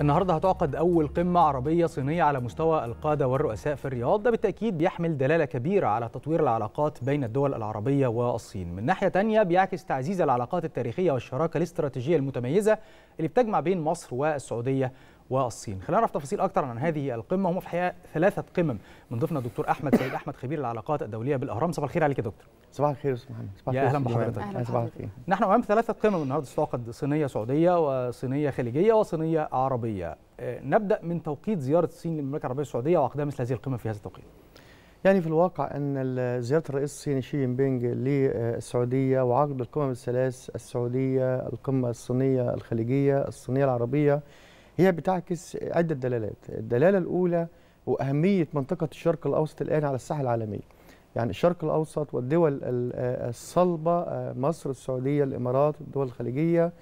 النهارده هتعقد أول قمة عربية صينية على مستوى القادة والرؤساء في الرياض. ده بالتأكيد بيحمل دلالة كبيرة على تطوير العلاقات بين الدول العربية والصين. من ناحية تانية بيعكس تعزيز العلاقات التاريخية والشراكة الاستراتيجية المتميزة اللي بتجمع بين مصر والسعودية. والصين. خلينا نعرف تفاصيل أكتر عن هذه القمة هم في الحقيقة ثلاثة قمم من ضيفنا الدكتور أحمد سيد أحمد خبير العلاقات الدولية بالأهرام. صباح الخير عليك يا دكتور. صباح الخير يا أستاذ محمد صباح الخير أهلا يا أستاذ بحضرتك. أهلا صباح. الخير. نحن امام ثلاثة قمم النهارده ستعقد صينية سعودية وصينية خليجية وصينية عربية. آه، نبدأ من توقيت زيارة الصين للمملكة العربية السعودية وعقدها مثل هذه القمم في هذا التوقيت. يعني في الواقع أن زيارة الرئيس الصيني شي جين بينج للسعودية وعقد القمم الثلاث السعودية القمة الصينية الخليجية الصينية العربية هي بتعكس عدة دلالات. الدلالة الأولى هو اهميه منطقة الشرق الأوسط الآن على الساحه العالميه يعني الشرق الأوسط والدول ال- آه، الصلبة آه، مصر السعودية الإمارات الدول الخليجية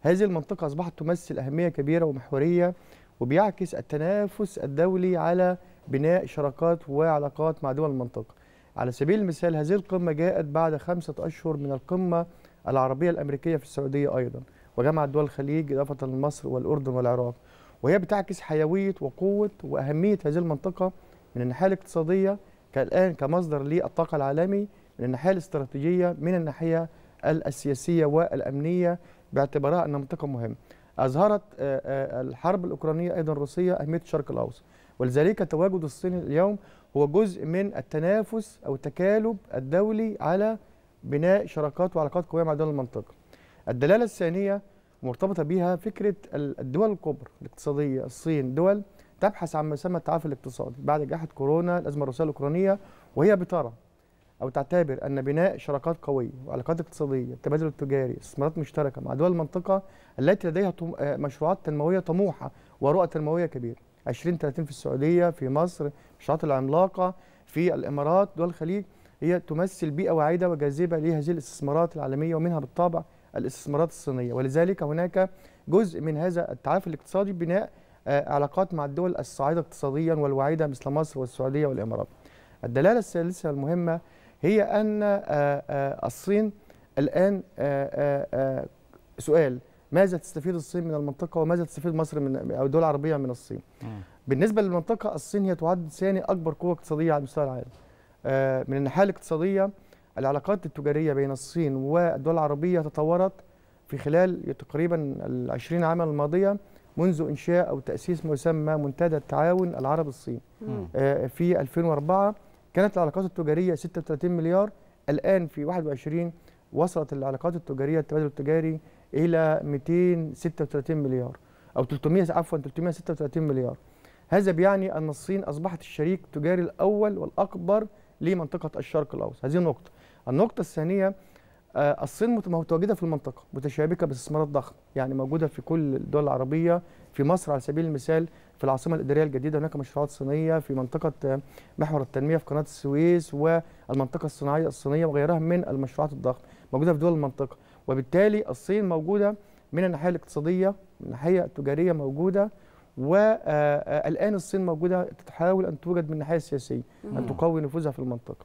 هذه المنطقة أصبحت تمثل أهمية كبيرة ومحورية وبيعكس التنافس الدولي على بناء شراكات وعلاقات مع دول المنطقة. على سبيل المثال هذه القمة جاءت بعد خمسة أشهر من القمة العربية الأمريكية في السعودية أيضا. وجمعت دول الخليج إضافة لمصر والأردن والعراق. وهي بتعكس حيوية وقوة وأهمية هذه المنطقة من الناحية الاقتصادية كالآن كمصدر للطاقة العالمي من الناحية الاستراتيجية من الناحية السياسية والأمنية باعتبارها أنها منطقة مهمة. أظهرت آه، آه، الحرب الأوكرانية أيضا الروسية أهمية الشرق الأوسط. ولذلك تواجد الصين اليوم هو جزء من التنافس أو التكالب الدولي على بناء شراكات وعلاقات قوية مع دول المنطقة. الدلالة الثانية مرتبطة بها فكرة ال- الدول الكبرى الاقتصادية، الصين دول تبحث عن ما يسمى التعافي الاقتصادي بعد جائحة كورونا الأزمة الروسية الأوكرانية وهي بترى أو تعتبر أن بناء شراكات قوية وعلاقات اقتصادية، التبادل التجاري، استثمارات مشتركة مع دول المنطقة التي لديها آه، مشروعات تنموية طموحة ورؤى تنموية كبيرة. 20 30 في السعودية في مصر المشروعات العملاقة في الإمارات دول الخليج هي تمثل بيئة واعده وجاذبة لهذه الاستثمارات العالمية ومنها بالطبع الاستثمارات الصينية ولذلك هناك جزء من هذا التعافي الاقتصادي بناء آه، علاقات مع الدول الصاعدة اقتصاديا والواعده مثل مصر والسعودية والإمارات. الدلالة الثالثة المهمة هي أن آه، آه، الصين الآن سؤال ماذا تستفيد الصين من المنطقة وماذا تستفيد مصر من أو الدول العربيه من الصين؟ بالنسبة للمنطقة الصين هي تعد ثاني أكبر قوة اقتصادية على مستوى العالم. من الناحية الاقتصادية العلاقات التجارية بين الصين والدول العربيه تطورت في خلال تقريبا ال 20 عاما الماضية منذ إنشاء أو تأسيس ما يسمى منتدى التعاون العربي الصيني. مم. آه، في 2004 كانت العلاقات التجارية 36 مليار الآن في 21 وصلت العلاقات التجارية التبادل التجاري إلى 236 مليار أو 300 عفوا 336 مليار هذا بيعني أن الصين أصبحت الشريك التجاري الأول والأكبر لمنطقة الشرق الأوسط هذه نقطه النقطة الثانية آه، الصين مت- متواجدة في المنطقة متشابكة باستثمارات ضخمة يعني موجودة في كل الدول العربية في مصر على سبيل المثال في العاصمة الإدارية الجديدة هناك مشروعات صينية في منطقة آه، محور التنمية في قناة السويس والمنطقة الصناعية الصينية وغيرها من المشروعات الضخمة موجودة في دول المنطقة وبالتالي الصين موجودة من الناحية الاقتصادية من الناحية التجارية موجودة والان الصين موجودة تحاول أن توجد من الناحية السياسية أن. تقوي نفوذها في المنطقة.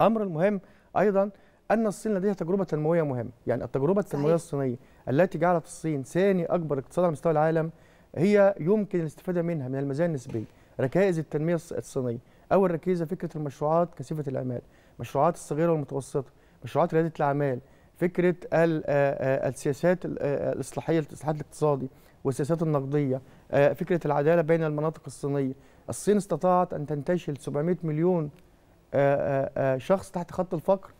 أمر المهم أيضا أن الصين لديها تجربة تنموية مهمة، يعني التجربة التنموية صحيح. الصينية التي جعلت الصين ثاني أكبر اقتصاد على مستوى العالم هي يمكن الاستفادة منها من المزايا النسبيه، ركائز التنمية الص- الصينية، اول ركيزه فكرة المشروعات كثيفة الأعمال، مشروعات الصغيرة والمتوسطة، مشروعات ريادة الأعمال، فكرة ال- آه، آه، السياسات ال- آه، الإصلاحية الإصلاحات الاقتصادي والسياسات النقدية، آه، فكرة العدالة بين المناطق الصينية، الصين استطاعت أن تنتشل 700 مليون شخص تحت خط الفقر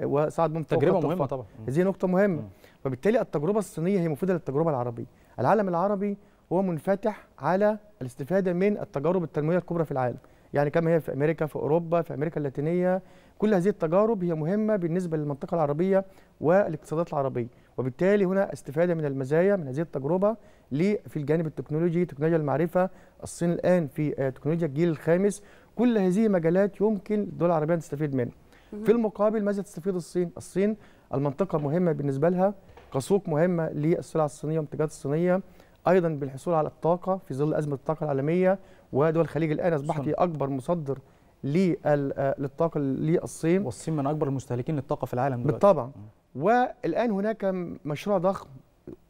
آه، وصعد من تجربة خط مهمة. طبعا. هذه نقطة مهمة. مم. وبالتالي التجربة الصينية هي مفيدة للتجربة العربية. العالم العربي هو منفتح على الاستفادة من التجارب التنموية الكبرى في العالم. يعني كما هي في أمريكا في أوروبا في أمريكا اللاتينية. كل هذه التجارب هي مهمة بالنسبة للمنطقة العربية والاقتصادات العربية. وبالتالي هنا استفادة من المزايا من هذه التجربة ل- في الجانب التكنولوجي تكنولوجيا المعرفة. الصين الآن في آه، تكنولوجيا الجيل الخامس. كل هذه مجالات يمكن الدول العربية أن تستفيد منها. في المقابل ماذا تستفيد الصين؟ الصين المنطقة مهمة بالنسبة لها كسوق مهمة للسلع الصينية والمنتجات الصينية أيضا بالحصول على الطاقة في ظل أزمة الطاقة العالمية ودول الخليج الآن أصبحت هي أكبر مصدر آه، للطاقة للصين. والصين من أكبر المستهلكين للطاقة في العالم دلوقتي. بالطبع. والآن هناك مشروع ضخم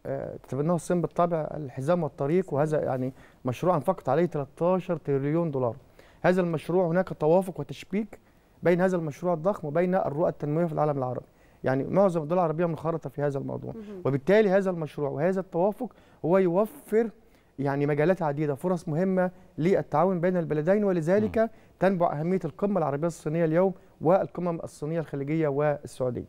آه، تتبناه الصين بالطبع الحزام والطريق وهذا يعني مشروع أنفقت عليه 13 تريليون دولار. هذا المشروع هناك توافق وتشبيك بين هذا المشروع الضخم وبين الرؤى التنموية في العالم العربي. يعني معظم الدول العربية منخرطة في هذا الموضوع. وبالتالي هذا المشروع وهذا التوافق هو يوفر يعني مجالات عديدة فرص مهمة للتعاون بين البلدين ولذلك تنبع أهمية القمة العربية الصينية اليوم والقمم الصينية الخليجية والسعودية.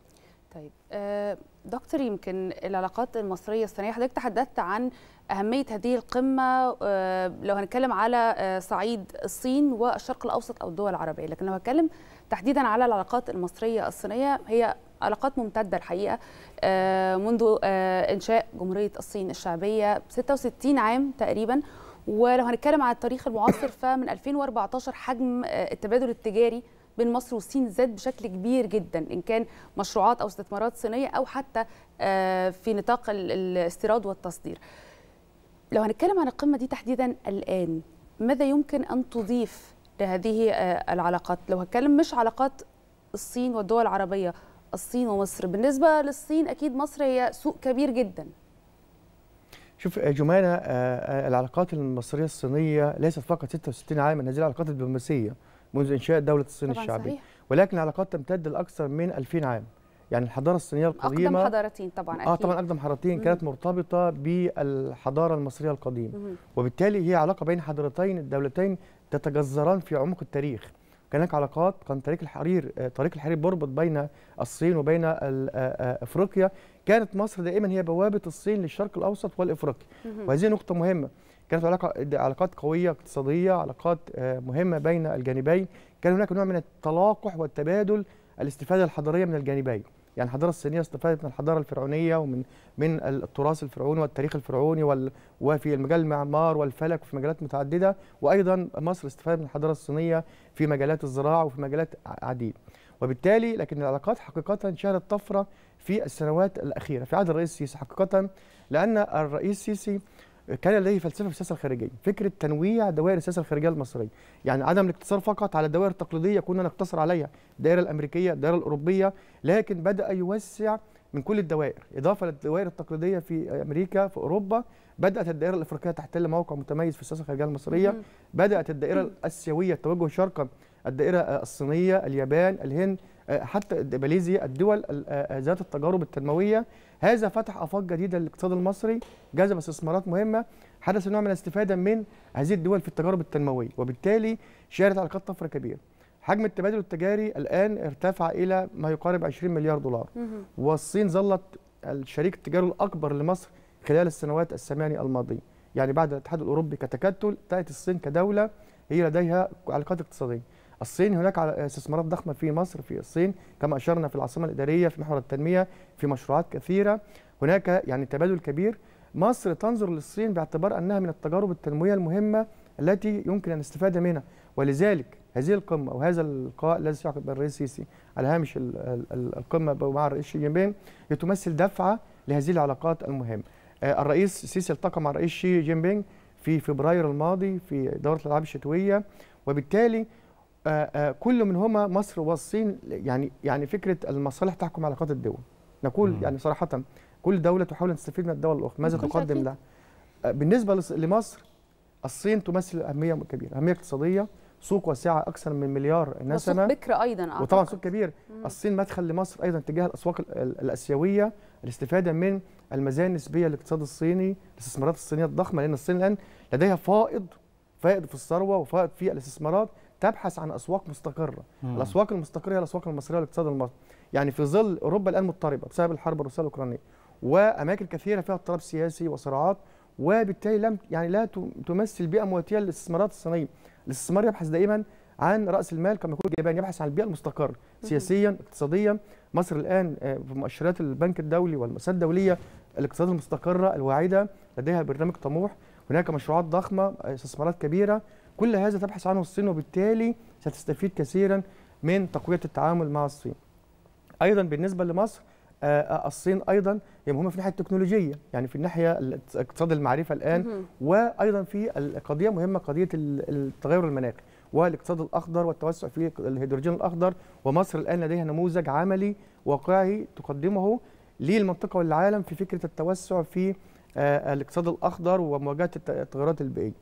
طيب. آه، دكتور يمكن العلاقات المصرية الصينية حضرتك تحدثت عن أهمية هذه القمة آه، لو هنتكلم على آه، صعيد الصين والشرق الأوسط أو الدول العربية لكن لو هتكلم تحديدا على العلاقات المصرية الصينية هي علاقات ممتدة الحقيقة آه، منذ إنشاء جمهورية الصين الشعبية 66 عام تقريبا ولو هنتكلم على التاريخ المعاصر فمن 2014 حجم التبادل التجاري بين مصر والصين زاد بشكل كبير جدا إن كان مشروعات أو استثمارات صينية أو حتى آه، في نطاق ال- الاستيراد والتصدير. لو هنتكلم عن القمة دي تحديدا الآن ماذا يمكن أن تضيف لهذه آه، العلاقات؟ لو هتكلم مش علاقات الصين والدول العربية، الصين ومصر، بالنسبة للصين أكيد مصر هي سوق كبير جدا. شوف آه، جمانة العلاقات المصرية الصينية ليست فقط 66 عاما هذه العلاقات الدبلوماسية منذ إنشاء دولة الصين طبعا الشعبية صحيح. ولكن العلاقات تمتد لأكثر من 2000 عام يعني الحضارة الصينية أقدم القديمة حضارتين طبعا أكيد. آه طبعا أقدم حضارتين مم. كانت مرتبطة بالحضارة المصرية القديمة مهم. وبالتالي هي علاقة بين حضارتين الدولتين تتجذران في عمق التاريخ كان هناك علاقات كان طريق الحرير آه، طريق الحرير بيربط بين الصين وبين آه، آه، أفريقيا كانت مصر دائما هي بوابة الصين للشرق الأوسط والافريقي. وهذه نقطة مهمة كانت علاقه علاقات قوية اقتصاديه علاقات آه، مهمة بين الجانبين. كان هناك نوع من التلاقح والتبادل الاستفادة الحضارية من الجانبين. يعني الحضارة الصينية استفادت من الحضارة الفرعونية ومن من التراث الفرعوني والتاريخ الفرعوني وال وفي المجال المعمار والفلك وفي مجالات متعددة. وأيضا مصر استفادت من الحضارة الصينية في مجالات الزراعة وفي مجالات عديده وبالتالي لكن العلاقات حقيقه شهدت طفرة في السنوات الأخيرة في عهد الرئيس السيسي حقيقه لأن الرئيس السيسي كان لديه فلسفة في السياسة الخارجية. فكرة تنويع دوائر السياسة الخارجية المصرية. يعني عدم الاقتصار فقط على الدوائر التقليدية كنا نقتصر عليها. الدائرة الأمريكية الدائرة الأوروبية. لكن بدأ يوسع من كل الدوائر. إضافة للدوائر التقليدية في أمريكا في أوروبا بدأت الدائرة الأفريقية تحتل موقع متميز في السياسة الخارجية المصرية. بدأت الدائرة الآسيوية التوجه شرقا الدائرة الصينية اليابان الهند حتى ماليزيا الدول ال- آه، ذات التجارب التنموية. هذا فتح آفاق جديدة للاقتصاد المصري. جذب استثمارات مهمة. حدث نوع من الاستفادة من هذه الدول في التجارب التنموية. وبالتالي شهدت علاقات طفرة كبيره حجم التبادل التجاري الآن ارتفع إلى ما يقارب 20 مليار دولار. والصين ظلت الشريك التجاري الأكبر لمصر خلال السنوات الثماني الماضية. يعني بعد الاتحاد الأوروبي كتكتل تأتي الصين كدولة هي لديها علاقات اقتصادية. الصين هناك استثمارات ضخمة في مصر في الصين كما أشرنا في العاصمة الإدارية في محور التنمية في مشروعات كثيرة. هناك يعني تبادل كبير. مصر تنظر للصين باعتبار أنها من التجارب التنموية المهمة التي يمكن أن نستفاد منها. ولذلك هذه القمة وهذا اللقاء الذي سيعقد الرئيس السيسي على هامش ال- ال- ال- القمة مع الرئيس شي جين بينغ تمثل دفعة لهذه العلاقات المهمة. آه، الرئيس السيسي التقى مع الرئيس شي جين بينغ في فبراير الماضي في دورة الألعاب الشتوية وبالتالي كل منهما مصر والصين يعني يعني فكرة المصالح تحكم علاقات الدول. نقول مم. يعني صراحة كل دولة تحاول أن تستفيد من الدولة الأخرى، ماذا تقدم. لها؟ آه، بالنسبة لمصر الصين تمثل أهمية كبيرة، أهمية اقتصادية، سوق واسعة أكثر من مليار وسوق نسمة بكر أيضا أعتقد وطبعا سوق كبير مم. الصين مدخل لمصر أيضا تجاه الأسواق ال- ال- الآسيوية الاستفادة من المزايا النسبية للاقتصاد الصيني الاستثمارات الصينية الضخمة لأن الصين الآن لديها فائض فائض في الثروة وفائض في الاستثمارات تبحث عن أسواق مستقرة. مم. الأسواق المستقرة هي الأسواق المصرية والاقتصاد المصري. يعني في ظل أوروبا الآن مضطربة بسبب الحرب الروسية الأوكرانية وأماكن كثيرة فيها اضطراب سياسي وصراعات وبالتالي لم يعني لا ت- تمثل بيئة مواتية للاستثمارات الصينية. الاستثمار يبحث دائما عن رأس المال كما يقول اليابان يبحث عن البيئة المستقرة سياسيا اقتصاديا. مصر الآن آه، بمؤشرات البنك الدولي والمؤسسات الدولية الاقتصاد المستقرة الواعدة لديها برنامج طموح. هناك مشروعات ضخمة آه، استثمارات كبيرة. كل هذا تبحث عنه الصين وبالتالي ستستفيد كثيرا من تقوية التعامل مع الصين أيضا بالنسبة لمصر آه، آه، الصين أيضا هي مهمه في الناحية التكنولوجية يعني في الناحية اقتصاد المعرفة الآن. وأيضا في القضية مهمة قضية ال- التغير المناخي والاقتصاد الأخضر والتوسع في الهيدروجين الأخضر ومصر الآن لديها نموذج عملي واقعي تقدمه للمنطقة والعالم في فكرة التوسع في آه، الاقتصاد الأخضر ومواجهة الت- التغيرات البيئية.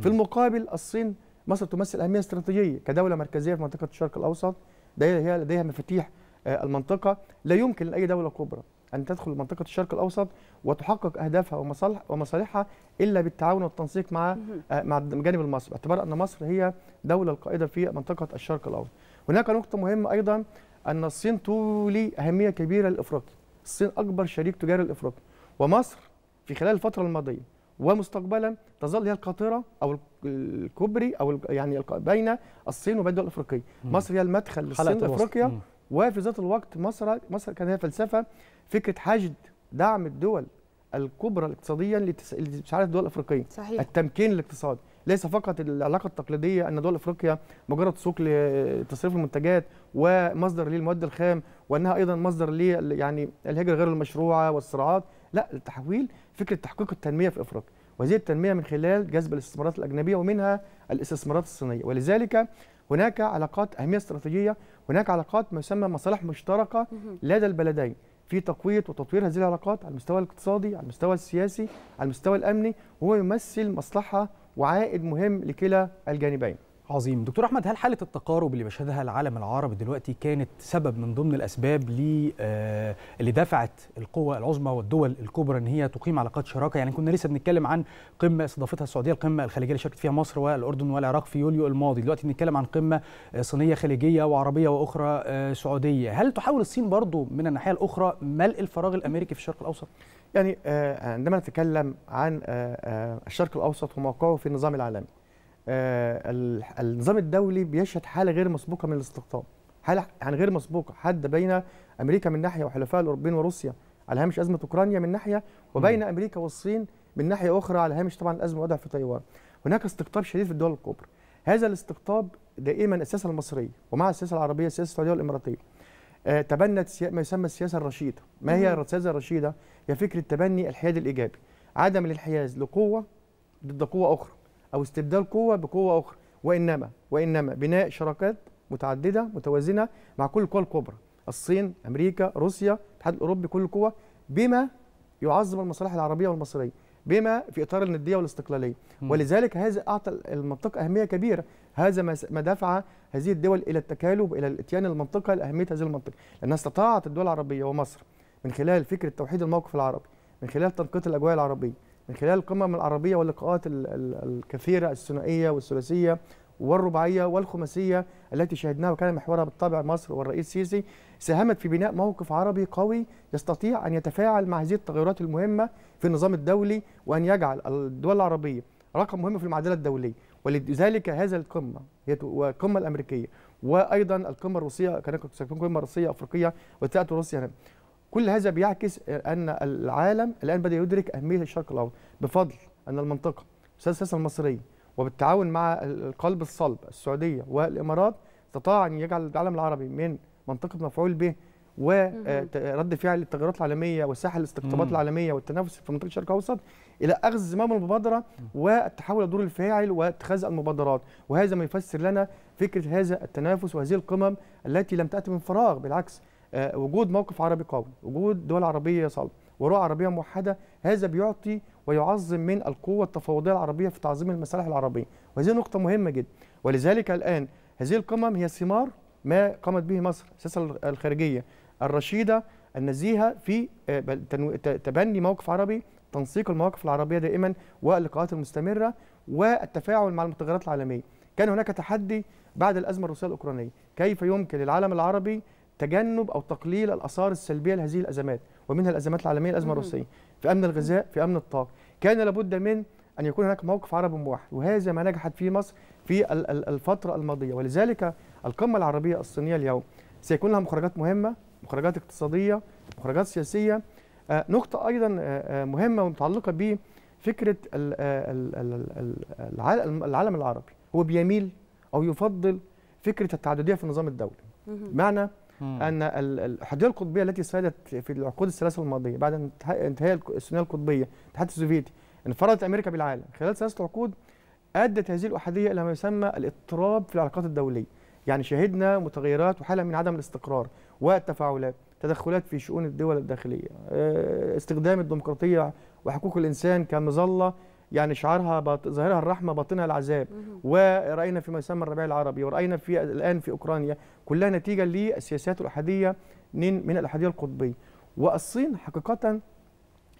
في المقابل الصين مصر تمثل أهمية استراتيجية كدولة مركزية في منطقة الشرق الأوسط هي لديها مفاتيح آه، المنطقة لا يمكن لأي دولة كبرى أن تدخل منطقة الشرق الأوسط وتحقق أهدافها ومصالح ومصالحها إلا بالتعاون والتنسيق مع آه، مع الجانب المصري باعتبار أن مصر هي دولة القائدة في منطقة الشرق الأوسط. هناك نقطة مهمة أيضا أن الصين تولي أهمية كبيرة لإفريقيا. الصين أكبر شريك تجاري لإفريقيا ومصر في خلال الفترة الماضية ومستقبلا تظل هي القاطرة أو الكبري أو ال- يعني بين الصين وبين الدول الأفريقية. مصر هي المدخل للصين. لافريقيا مم. وفي ذات الوقت مصر مصر كان هي فلسفة فكرة حشد دعم الدول الكبرى اقتصاديا لتس- لمساعده الدول الأفريقية صحيح التمكين الاقتصادي ليس فقط العلاقة التقليدية أن دول أفريقيا مجرد سوق لتصريف المنتجات ومصدر للمواد الخام وأنها أيضا مصدر ل يعني الهجرة غير المشروعة والصراعات لا التحويل فكرة تحقيق التنمية في إفريقيا. وهذه التنمية من خلال جذب الاستثمارات الأجنبية ومنها الاستثمارات الصينية. ولذلك هناك علاقات أهمية استراتيجية هناك علاقات ما يسمى مصالح مشتركة. لدى البلدين. في تقوية وتطوير هذه العلاقات على المستوى الاقتصادي على المستوى السياسي على المستوى الأمني وهو يمثل مصلحة وعائد مهم لكلا الجانبين. عظيم. دكتور أحمد هل حالة التقارب اللي بيشهدها العالم العربي دلوقتي كانت سبب من ضمن الأسباب ل آه، اللي دفعت القوى العظمى والدول الكبرى إن هي تقيم علاقات شراكة؟ يعني كنا لسه بنتكلم عن قمة استضافتها السعودية القمة الخليجية اللي شاركت فيها مصر والأردن والعراق في يوليو الماضي. دلوقتي بنتكلم عن قمة آه، صينية خليجية وعربية وأخرى آه، سعودية. هل تحاول الصين برضو من الناحية الأخرى ملء الفراغ الأمريكي في الشرق الأوسط؟ يعني آه، عندما نتكلم عن آه، آه، الشرق الأوسط وموقعه في النظام العالمي ال- النظام الدولي بيشهد حالة غير مسبوقة من الاستقطاب. حالة يعني غير مسبوقة. حد بين أمريكا من ناحية وحلفاء الأوروبيين وروسيا على هامش أزمة أوكرانيا من ناحية وبين أمريكا والصين من ناحية أخرى على هامش طبعا الأزمة الوضع في تايوان. هناك استقطاب شديد في الدول الكبرى. هذا الاستقطاب دائما السياسة المصرية ومع السياسة العربية السياسة السعودية والإماراتية. آه، تبنت ما يسمى السياسة الرشيدة. ما هي. السياسة الرشيدة؟ هي فكرة تبني الحياد الإيجابي عدم الانحياز لقوة ضد قوة أخرى. أو استبدال قوة بقوة أخرى. وإنما وإنما بناء شراكات متعددة متوازنة مع كل القوى الكبرى. الصين أمريكا روسيا الاتحاد الأوروبي كل القوى بما يعظم المصالح العربية والمصرية. بما في إطار الندية والاستقلالية. مم. ولذلك هذا أعطى المنطقة أهمية كبيرة. هذا ما دفع هذه الدول إلى التكالب إلى الإتيان المنطقة لأهمية هذه المنطقة. لأنها استطاعت الدول العربية ومصر من خلال فكره توحيد الموقف العربي من خلال تنقية الأجواء العربية من خلال القمم العربية واللقاءات ال- ال- الكثيرة الثنائية والثلاثية والرباعية والخماسية التي شهدناها وكان محورها بالطبع مصر والرئيس السيسي ساهمت في بناء موقف عربي قوي يستطيع أن يتفاعل مع هذه التغيرات المهمة في النظام الدولي وأن يجعل الدول العربية رقم مهم في المعادله الدولية. ولذلك هذا القمة هي والقمة الأمريكية وأيضا القمة الروسية كانت ستكون قمة روسية أفريقية وتأتي روسيا هنا. كل هذا بيعكس أن العالم الآن بدأ يدرك أهمية الشرق الأوسط بفضل أن المنطقة السياسة المصرية وبالتعاون مع القلب الصلب السعودية والإمارات استطاع أن يجعل العالم العربي من منطقة مفعول به ورد فعل للتغيرات العالمية وساحه الاستقطابات. العالمية والتنافس في منطقة الشرق الأوسط إلى أخذ زمام المبادرة والتحول لدور الفاعل واتخاذ المبادرات. وهذا ما يفسر لنا فكرة هذا التنافس وهذه القمم التي لم تأتي من فراغ بالعكس آه، وجود موقف عربي قوي وجود دول عربية صلبه ورؤى عربية موحدة هذا بيعطي ويعظم من القوة التفاوضية العربية في تعظيم المصالح العربية. وهذه نقطة مهمة جدا. ولذلك الآن هذه القمم هي ثمار ما قامت به مصر السياسة الخارجية. الرشيدة النزيهة في آه، تبني موقف عربي تنسيق المواقف العربية دائما واللقاءات المستمرة والتفاعل مع المتغيرات العالمية. كان هناك تحدي بعد الأزمة الروسية الأوكرانية. كيف يمكن للعالم العربي تجنب أو تقليل الآثار السلبية لهذه الأزمات ومنها الأزمات العالمية الأزمة. الروسية في أمن الغذاء في أمن الطاقة كان لابد من أن يكون هناك موقف عربي موحد وهذا ما نجحت فيه مصر في ال- ال- الفترة الماضية ولذلك القمة العربية الصينية اليوم سيكون لها مخرجات مهمة مخرجات اقتصادية مخرجات سياسية آه، نقطة أيضا آه، آه، مهمة ومتعلقة بفكرة ال- ال- ال- ال- العالم العربي هو بيميل أو يفضل فكرة التعددية في النظام الدولي. معنى. أن ال- الحدوديه القطبية التي سادت في العقود الثلاثه الماضيه بعد انتهاء الثنائيه القطبية الاتحاد السوفيتي انفردت أمريكا بالعالم. خلال ثلاثة عقود أدت هذه الأحادية إلى ما يسمى الاضطراب في العلاقات الدولية. يعني شهدنا متغيرات وحالة من عدم الاستقرار والتفاعلات تدخلات في شؤون الدول الداخلية آه، استخدام الديمقراطية وحقوق الإنسان كمظلة يعني شعارها باط... ظاهرها الرحمة باطنها العذاب. ورأينا فيما يسمى الربيع العربي ورأينا في الآن في أوكرانيا كلها نتيجة للسياسات الأحادية من من الأحادية القطبية. والصين حقيقة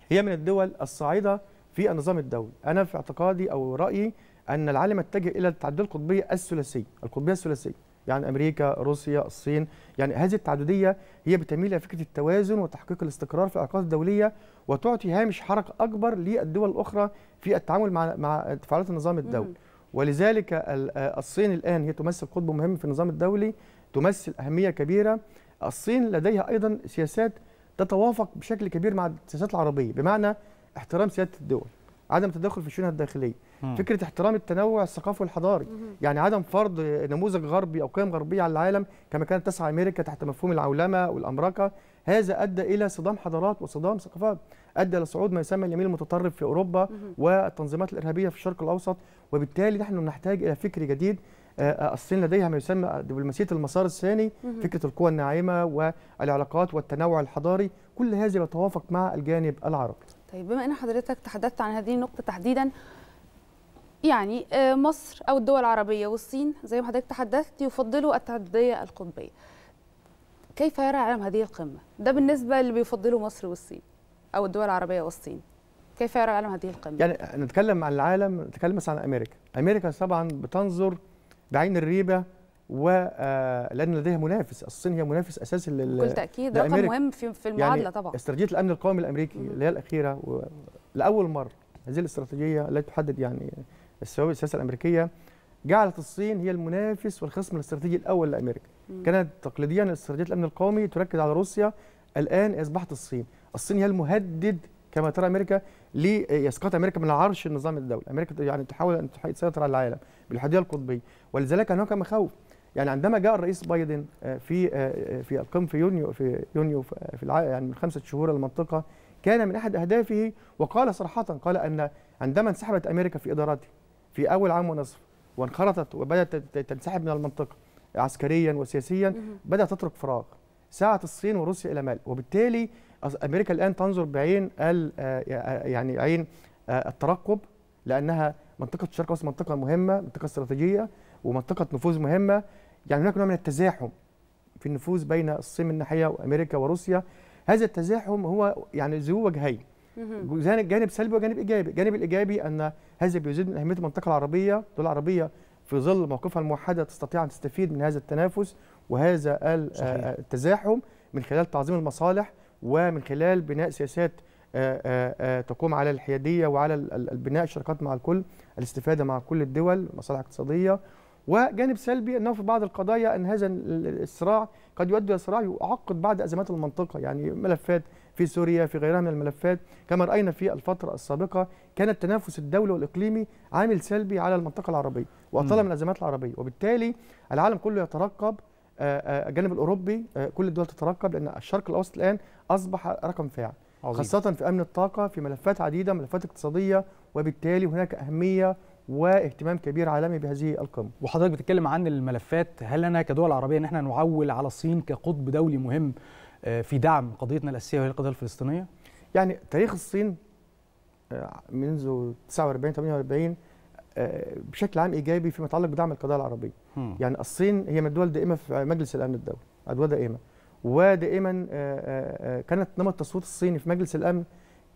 هي من الدول الصاعدة في النظام الدولي. أنا في اعتقادي أو رأيي أن العالم يتجه إلى التعدديه القطبية الثلاثية القطبية الثلاثية. يعني أمريكا روسيا الصين. يعني هذه التعددية هي بتميل إلى فكرة التوازن وتحقيق الاستقرار في العلاقات الدولية وتعطي هامش حركة أكبر للدول الأخرى في التعامل مع مع تفاعلات النظام الدولي. ولذلك ال- الصين الآن هي تمثل قطب مهم في النظام الدولي تمثل أهمية كبيرة. الصين لديها أيضا سياسات تتوافق بشكل كبير مع السياسات العربية بمعنى احترام سيادة الدول. عدم التدخل في شؤونها الداخلية مم. فكرة احترام التنوع الثقافي والحضاري مهم. يعني عدم فرض نموذج غربي أو قيم غربية على العالم كما كانت تسعى أمريكا تحت مفهوم العولمة والامركه هذا أدى إلى صدام حضارات وصدام ثقافات أدى إلى صعود ما يسمى اليمين المتطرف في أوروبا مهم. والتنظيمات الإرهابية في الشرق الأوسط وبالتالي نحن نحتاج إلى فكر جديد آه، آه، الصين لديها ما يسمى دبلوماسية المسار الثاني. فكرة القوى الناعمة والعلاقات والتنوع الحضاري كل هذا يتوافق مع الجانب العربي طيب بما إن حضرتك تحدثت عن هذه النقطة تحديدا يعني آه، مصر أو الدول العربية والصين زي ما حضرتك تحدثت يفضلوا التعدديه القطبية. كيف يرى العالم هذه القمة؟ ده بالنسبة اللي بيفضلوا مصر والصين أو الدول العربية والصين. كيف يرى العالم هذه القمة؟ يعني نتكلم عن العالم نتكلم عن أمريكا. أمريكا طبعا بتنظر بعين الريبة و آه، لديها منافس. الصين هي منافس أساسي لل بكل تأكيد رقم. مهم في في المعادلة طبعا. استراتيجيه الأمن القومي الأمريكي. اللي هي الأخيرة و... لأول مرة. هذه الاستراتيجية التي تحدد يعني السياسة الأمريكية. جعلت الصين هي المنافس والخصم الاستراتيجي الأول لأمريكا. مم. كانت تقليديا استراتيجيه الأمن القومي تركز على روسيا. الآن أصبحت الصين. الصين هي المهدد كما ترى أمريكا لإسقاط أمريكا من عرش النظام الدولي. أمريكا يعني تحاول أن تسيطر على العالم بالحدية القطبية. ولذلك هناك مخاوف. يعني عندما جاء الرئيس بايدن آه، في آه، في القمة في يونيو في يونيو في. يعني من خمسة شهور المنطقة كان من أحد أهدافه وقال صراحة قال أن عندما انسحبت أمريكا في ادارته في أول عام ونصف وانخرطت وبدأت تنسحب من المنطقة عسكريا وسياسيا. بدأت تترك فراغ سعت الصين وروسيا إلى مال وبالتالي أمريكا الآن تنظر بعين آه، يعني عين آه، الترقب لأنها منطقة الشرق الاوسط منطقة مهمة منطقة استراتيجية ومنطقة نفوذ مهمة يعني هناك نوع من التزاحم في النفوذ بين الصين من ناحية وأمريكا وروسيا هذا التزاحم هو يعني ذو وجهين. جانب سلبي وجانب إيجابي الجانب الإيجابي أن هذا بيزيد من أهمية المنطقة العربية الدول العربية في ظل موقفها الموحدة تستطيع أن تستفيد من هذا التنافس وهذا. آه، التزاحم من خلال تعظيم المصالح ومن خلال بناء سياسات آه، آه، تقوم على الحيادية وعلى ال- ال- البناء الشراكات مع الكل الاستفادة مع كل الدول مصالح اقتصادية وجانب سلبي إنه في بعض القضايا إن هذا ال- الصراع قد يؤدي إلى صراع يعقد بعض أزمات المنطقة يعني ملفات في سوريا في غيرها من الملفات كما رأينا في الفترة السابقة كان التنافس الدولي والإقليمي عامل سلبي على المنطقة العربية واطال. من الأزمات العربية وبالتالي العالم كله يترقب آه، آه، الجانب الأوروبي آه، كل الدول تترقب لأن الشرق الأوسط الآن أصبح رقم فاعل عظيم. خاصة في أمن الطاقة في ملفات عديدة ملفات اقتصادية وبالتالي هناك أهمية واهتمام كبير عالمي بهذه القمة وحضرتك بتتكلم عن الملفات هل لنا كدول عربية إن إحنا نعول على الصين كقطب دولي مهم آه، في دعم قضيتنا الأساسية وهي القضية الفلسطينية؟ يعني تاريخ الصين آه، منذ 49 48 آه، بشكل عام إيجابي فيما يتعلق بدعم القضايا العربية. يعني الصين هي من الدول دائمه في مجلس الأمن الدولي عضويه دائمه ودائما كانت نمط التصويت الصيني في مجلس الأمن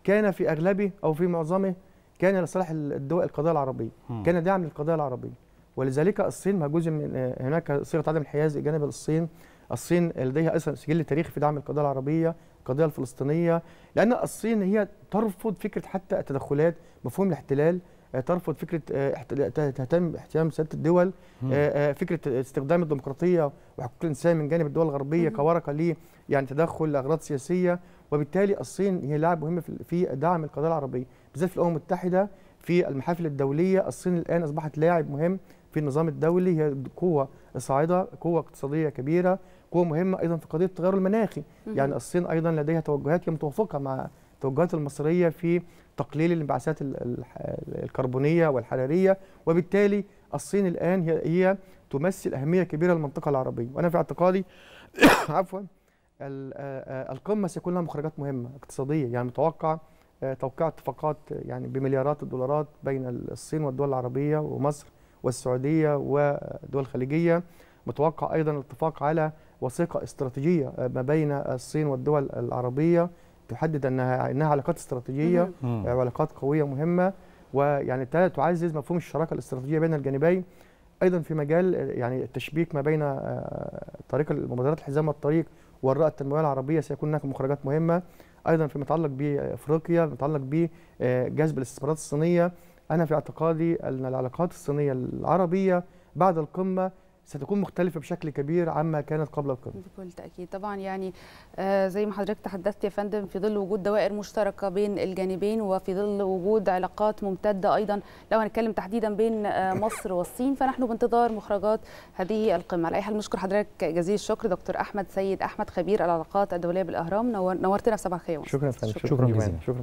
كان في أغلبه أو في معظمه كان لصالح الدول القضايا العربية مم. كان داعم للقضايا العربية ولذلك الصين ما جزء من آه، هناك صيغة عدم الحياز جانب الصين الصين لديها أصلا سجل تاريخي في دعم القضايا العربية القضية الفلسطينية لأن الصين هي ترفض فكرة حتى التدخلات مفهوم الاحتلال آه، ترفض فكرة آه، تهتم احترام سيادة الدول مم. فكرة استخدام الديمقراطية وحقوق الإنسان من جانب الدول الغربية. كورقة ليه يعني تدخل لأغراض سياسية وبالتالي الصين هي لاعب مهم في في دعم القضايا العربية بالذات في الأمم المتحدة في المحافل الدولية الصين الآن أصبحت لاعب مهم في النظام الدولي هي قوة صاعدة قوة اقتصادية كبيرة قوة مهمة أيضا في قضية التغير المناخي. يعني الصين أيضا لديها توجهات متوافقه مع التوجهات المصرية في تقليل الانبعاثات ال- ال- الكربونية والحرارية وبالتالي الصين الآن هي هي تمثل أهمية كبيرة للمنطقة العربية. وأنا في اعتقادي عفوا ال- القمة سيكون لها مخرجات مهمة اقتصادية. يعني متوقع توقيع اتفاقات يعني بمليارات الدولارات بين الصين والدول العربية ومصر والسعودية والدول الخليجيه متوقع أيضا الاتفاق على وثيقة استراتيجية آه، ما بين الصين والدول العربية تحدد إنها إنها علاقات استراتيجية مهم. آه، وعلاقات قوية مهمه ويعني تعزز مفهوم الشراكة الاستراتيجية بين الجانبين. أيضا في مجال آه، يعني التشبيك ما بين آه، طريق مبادرات الحزام والطريق والرؤى التنمويه العربية سيكون هناك مخرجات مهمة. أيضا فيما يتعلق بأفريقيا يتعلق بجذب الاستثمارات الصينية أنا في اعتقادي أن العلاقات الصينية العربية بعد القمة ستكون مختلفة بشكل كبير عما كانت قبل القمه بكل تأكيد طبعا يعني آه، زي ما حضرتك تحدثت يا فندم في ظل وجود دوائر مشتركة بين الجانبين وفي ظل وجود علاقات ممتدة أيضا لو هنتكلم تحديدا بين آه، مصر والصين فنحن بانتظار مخرجات هذه القمة على أي حال نشكر حضرتك جزيل الشكر دكتور أحمد سيد أحمد خبير العلاقات الدولية بالأهرام نور- نورتنا في صباح الخير. شكرا يا فندم شكراً جميلاً. جزيلاً. شكرا